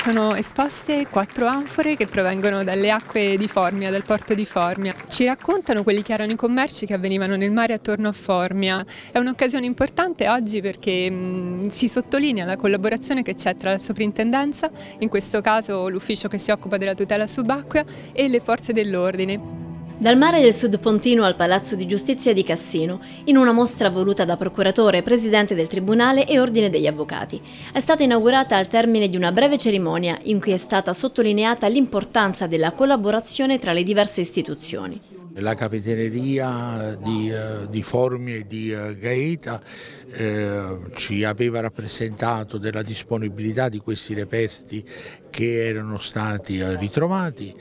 Sono esposte quattro anfore che provengono dalle acque di Formia, dal porto di Formia. Ci raccontano quelli che erano i commerci che avvenivano nel mare attorno a Formia. È un'occasione importante oggi perché mh, si sottolinea la collaborazione che c'è tra la soprintendenza, in questo caso l'ufficio che si occupa della tutela subacquea, e le forze dell'ordine. Dal mare del Sud Pontino al Palazzo di Giustizia di Cassino, in una mostra voluta da procuratore, presidente del Tribunale e Ordine degli Avvocati. È stata inaugurata al termine di una breve cerimonia in cui è stata sottolineata l'importanza della collaborazione tra le diverse istituzioni. La capitaneria di, uh, di Formi e di uh, Gaeta eh, ci aveva rappresentato della disponibilità di questi reperti che erano stati uh, ritrovati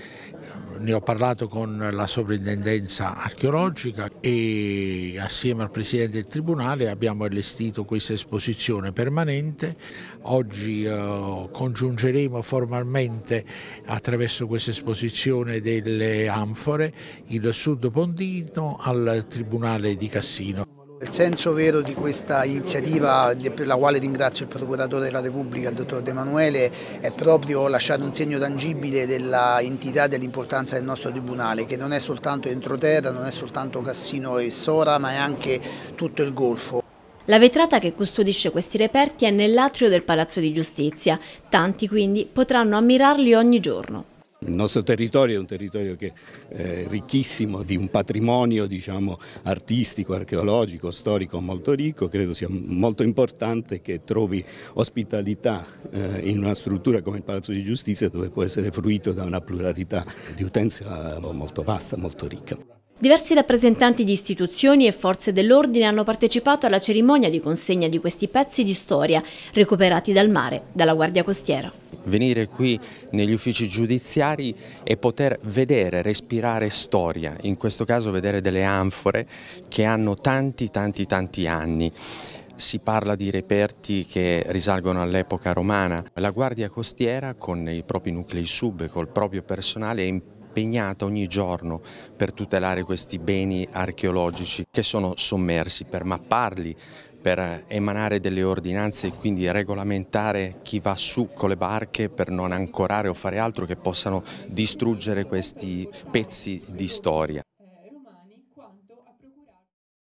ne ho parlato con la sovrintendenza archeologica e assieme al Presidente del Tribunale abbiamo allestito questa esposizione permanente. Oggi eh, congiungeremo formalmente attraverso questa esposizione delle anfore il Sud Pontino al Tribunale di Cassino. Il senso vero di questa iniziativa, per la quale ringrazio il Procuratore della Repubblica, il Dottor De Emanuele, è proprio lasciare un segno tangibile dell'entità e dell'importanza del nostro Tribunale, che non è soltanto entroterra, non è soltanto Cassino e Sora, ma è anche tutto il Golfo. La vetrata che custodisce questi reperti è nell'atrio del Palazzo di Giustizia, tanti quindi potranno ammirarli ogni giorno. Il nostro territorio è un territorio che è ricchissimo di un patrimonio diciamo, artistico, archeologico, storico molto ricco, credo sia molto importante che trovi ospitalità eh, in una struttura come il Palazzo di Giustizia dove può essere fruito da una pluralità di utenza molto vasta, molto ricca. Diversi rappresentanti di istituzioni e forze dell'ordine hanno partecipato alla cerimonia di consegna di questi pezzi di storia recuperati dal mare, dalla Guardia Costiera. Venire qui negli uffici giudiziari e poter vedere, respirare storia, in questo caso vedere delle anfore che hanno tanti tanti tanti anni si parla di reperti che risalgono all'epoca romana. La Guardia Costiera con i propri nuclei sub, col proprio personale è impegnata ogni giorno per tutelare questi beni archeologici che sono sommersi, per mapparli, per emanare delle ordinanze e quindi regolamentare chi va su con le barche per non ancorare o fare altro che possano distruggere questi pezzi di storia.